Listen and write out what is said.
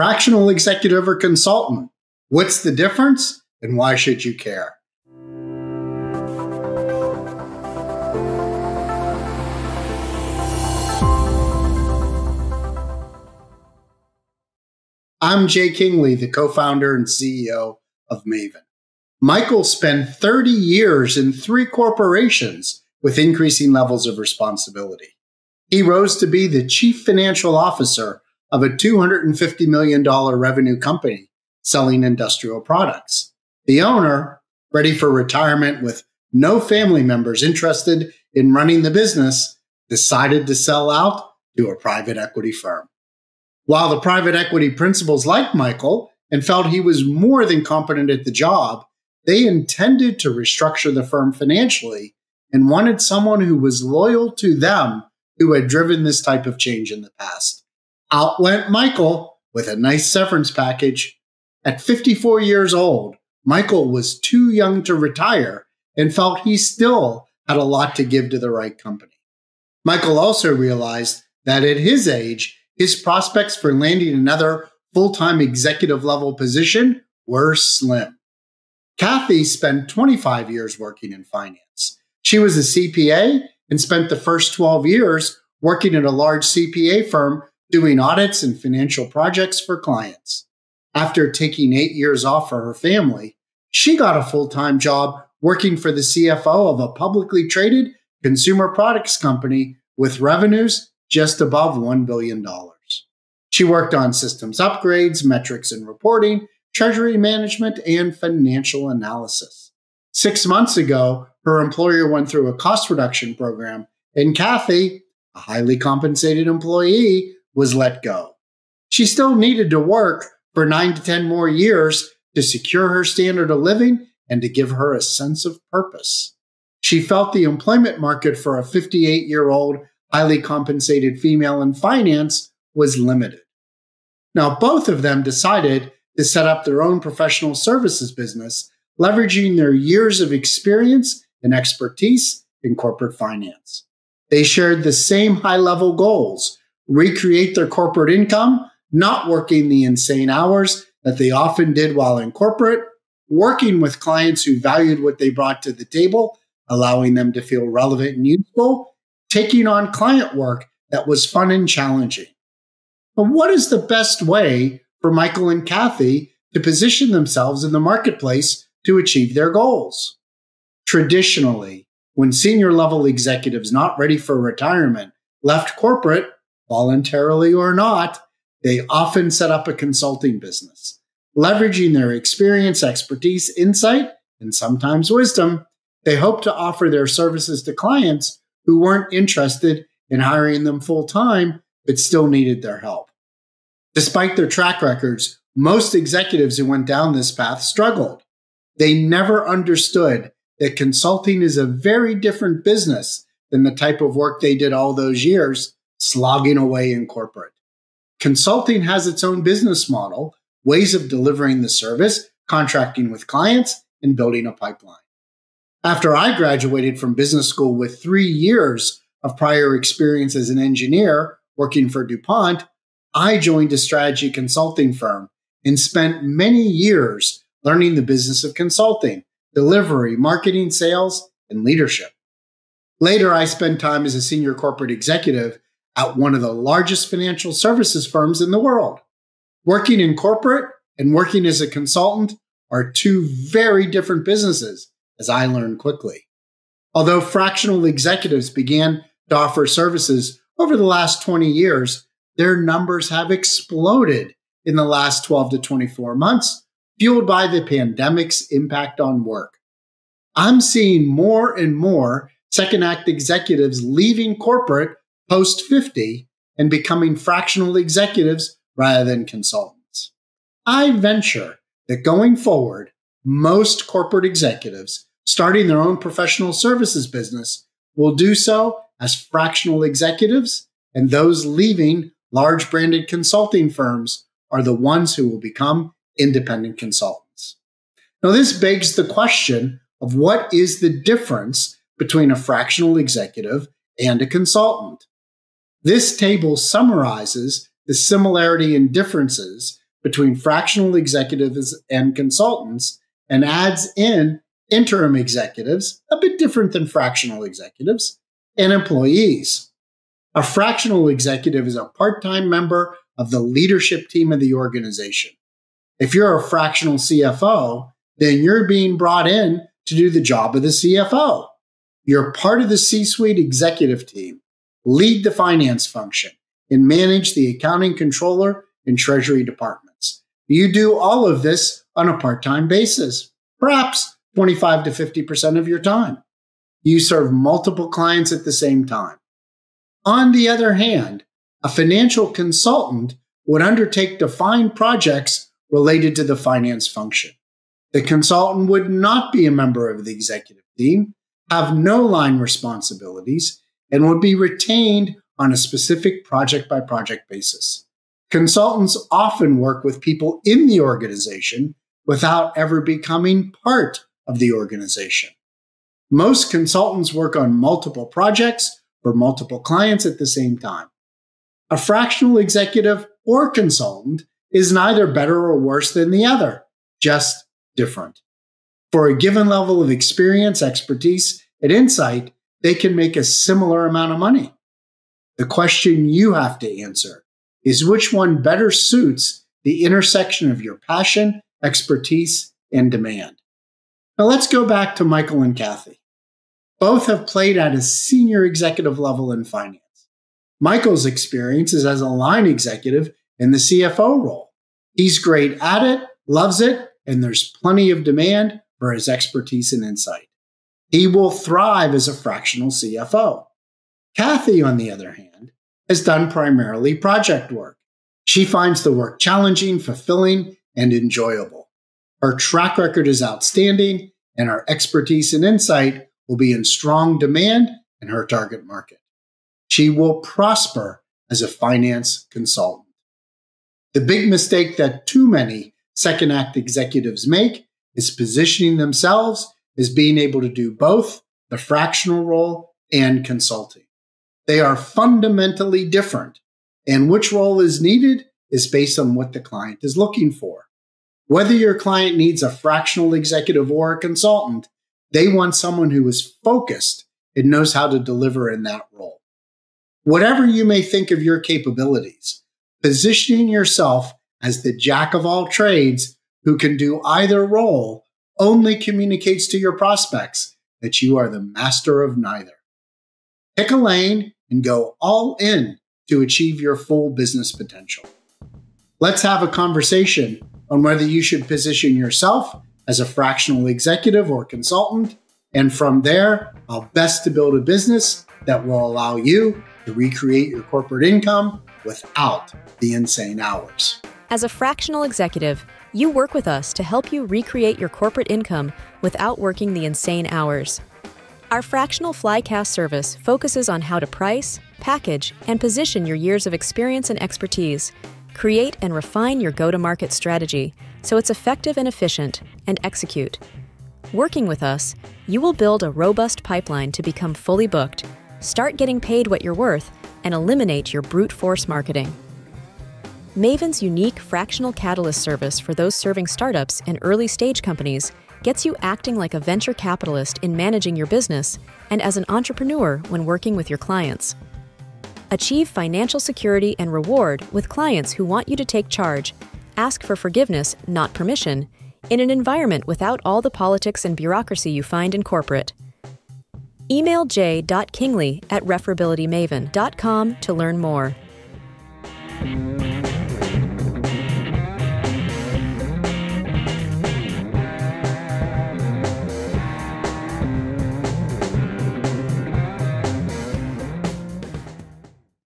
Fractional executive or consultant? What's the difference and why should you care? I'm Jay Kingley, the co founder and CEO of Maven. Michael spent 30 years in three corporations with increasing levels of responsibility. He rose to be the chief financial officer of a $250 million revenue company selling industrial products. The owner, ready for retirement with no family members interested in running the business, decided to sell out to a private equity firm. While the private equity principals liked Michael and felt he was more than competent at the job, they intended to restructure the firm financially and wanted someone who was loyal to them who had driven this type of change in the past. Out went Michael with a nice severance package. At 54 years old, Michael was too young to retire and felt he still had a lot to give to the right company. Michael also realized that at his age, his prospects for landing another full time executive level position were slim. Kathy spent 25 years working in finance. She was a CPA and spent the first 12 years working at a large CPA firm doing audits and financial projects for clients. After taking eight years off for her family, she got a full time job working for the CFO of a publicly traded consumer products company with revenues just above $1 billion. She worked on systems upgrades, metrics and reporting, treasury management, and financial analysis. Six months ago, her employer went through a cost reduction program, and Kathy, a highly compensated employee, was let go. She still needed to work for nine to 10 more years to secure her standard of living and to give her a sense of purpose. She felt the employment market for a 58 year old, highly compensated female in finance was limited. Now, both of them decided to set up their own professional services business, leveraging their years of experience and expertise in corporate finance. They shared the same high level goals recreate their corporate income, not working the insane hours that they often did while in corporate, working with clients who valued what they brought to the table, allowing them to feel relevant and useful, taking on client work that was fun and challenging. But what is the best way for Michael and Kathy to position themselves in the marketplace to achieve their goals? Traditionally, when senior level executives not ready for retirement left corporate, voluntarily or not, they often set up a consulting business. Leveraging their experience, expertise, insight, and sometimes wisdom, they hope to offer their services to clients who weren't interested in hiring them full time, but still needed their help. Despite their track records, most executives who went down this path struggled. They never understood that consulting is a very different business than the type of work they did all those years slogging away in corporate. Consulting has its own business model, ways of delivering the service, contracting with clients, and building a pipeline. After I graduated from business school with three years of prior experience as an engineer working for DuPont, I joined a strategy consulting firm and spent many years learning the business of consulting, delivery, marketing, sales, and leadership. Later, I spent time as a senior corporate executive at one of the largest financial services firms in the world. Working in corporate and working as a consultant are two very different businesses, as I learned quickly. Although fractional executives began to offer services over the last 20 years, their numbers have exploded in the last 12 to 24 months, fueled by the pandemic's impact on work. I'm seeing more and more second act executives leaving corporate post 50 and becoming fractional executives rather than consultants. I venture that going forward, most corporate executives starting their own professional services business will do so as fractional executives, and those leaving large branded consulting firms are the ones who will become independent consultants. Now, this begs the question of what is the difference between a fractional executive and a consultant? This table summarizes the similarity and differences between fractional executives and consultants and adds in interim executives, a bit different than fractional executives, and employees. A fractional executive is a part time member of the leadership team of the organization. If you're a fractional CFO, then you're being brought in to do the job of the CFO. You're part of the C suite executive team, lead the finance function, and manage the accounting controller and treasury departments. You do all of this on a part time basis, perhaps 25 to 50% of your time. You serve multiple clients at the same time. On the other hand, a financial consultant would undertake defined projects related to the finance function. The consultant would not be a member of the executive team, have no line responsibilities, and would be retained on a specific project by project basis. Consultants often work with people in the organization without ever becoming part of the organization. Most consultants work on multiple projects for multiple clients at the same time. A fractional executive or consultant is neither better or worse than the other, just different. For a given level of experience, expertise, and insight, they can make a similar amount of money. The question you have to answer is which one better suits the intersection of your passion, expertise, and demand. Now let's go back to Michael and Kathy. Both have played at a senior executive level in finance. Michael's experience is as a line executive in the CFO role. He's great at it, loves it, and there's plenty of demand for his expertise and insight. He will thrive as a fractional CFO. Kathy, on the other hand, has done primarily project work. She finds the work challenging, fulfilling, and enjoyable. Her track record is outstanding, and her expertise and insight will be in strong demand in her target market. She will prosper as a finance consultant. The big mistake that too many second act executives make is positioning themselves as being able to do both the fractional role and consulting. They are fundamentally different, and which role is needed is based on what the client is looking for. Whether your client needs a fractional executive or a consultant, they want someone who is focused and knows how to deliver in that role. Whatever you may think of your capabilities, positioning yourself as the jack of all trades who can do either role only communicates to your prospects that you are the master of neither. Pick a lane and go all in to achieve your full business potential. Let's have a conversation on whether you should position yourself as a fractional executive or consultant, and from there, how best to build a business that will allow you to recreate your corporate income without the insane hours. As a fractional executive, you work with us to help you recreate your corporate income without working the insane hours. Our fractional flycast service focuses on how to price, package, and position your years of experience and expertise, create and refine your go to market strategy so it's effective and efficient, and execute. Working with us, you will build a robust pipeline to become fully booked, start getting paid what you're worth, and eliminate your brute force marketing. Maven's unique fractional catalyst service for those serving startups and early stage companies gets you acting like a venture capitalist in managing your business and as an entrepreneur when working with your clients. Achieve financial security and reward with clients who want you to take charge, ask for forgiveness, not permission, in an environment without all the politics and bureaucracy you find in corporate. Email j.kingley at referrabilitymaven.com to learn more.